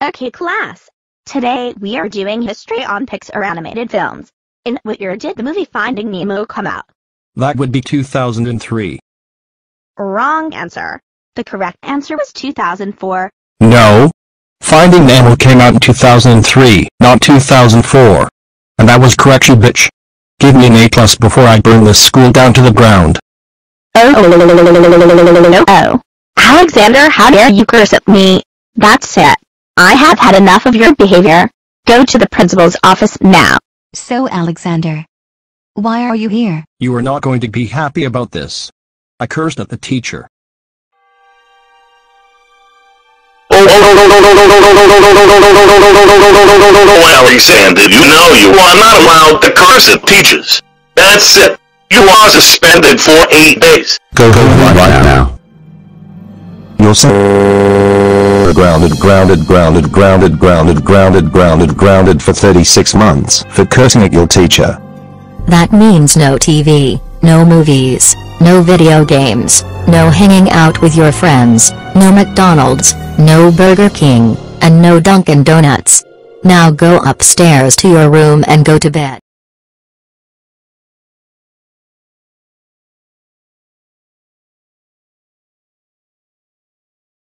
Okay class. Today we are doing history on Pixar animated films. In what year did the movie Finding Nemo come out? That would be 2003. Wrong answer. The correct answer was 2004. No. Finding Nemo came out in 2003, not 2004. And that was correct you bitch. Give me an A plus before I burn this school down to the ground. Oh, oh. Alexander, how dare you curse at me? That's it. I have had enough of your behavior. Go to the principal's office now. So Alexander. Why are you here? You are not going to be happy about this. I cursed at the teacher. Oh, Alexander, you know you are not allowed to curse at teachers. That's it. You are suspended for eight days. Go go right, right now. You're so grounded, grounded, grounded, grounded, grounded, grounded, grounded, grounded for 36 months for cursing at your teacher. That means no TV, no movies, no video games, no hanging out with your friends, no McDonald's, no Burger King, and no Dunkin' Donuts. Now go upstairs to your room and go to bed.